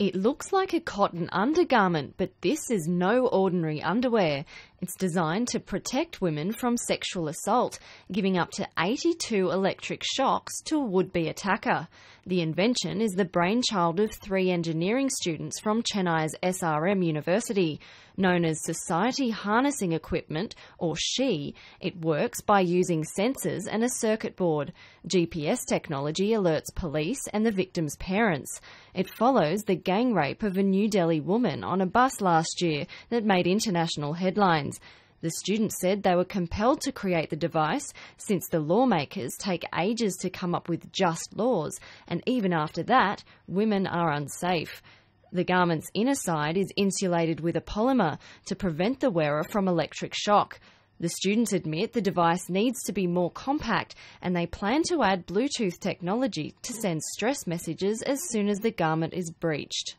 It looks like a cotton undergarment, but this is no ordinary underwear. It's designed to protect women from sexual assault, giving up to 82 electric shocks to a would be attacker. The invention is the brainchild of three engineering students from Chennai's SRM University. Known as Society Harnessing Equipment, or SHE, it works by using sensors and a circuit board. GPS technology alerts police and the victim's parents. It follows the gang rape of a New Delhi woman on a bus last year that made international headlines. The students said they were compelled to create the device since the lawmakers take ages to come up with just laws, and even after that, women are unsafe. The garment's inner side is insulated with a polymer to prevent the wearer from electric shock. The students admit the device needs to be more compact and they plan to add Bluetooth technology to send stress messages as soon as the garment is breached.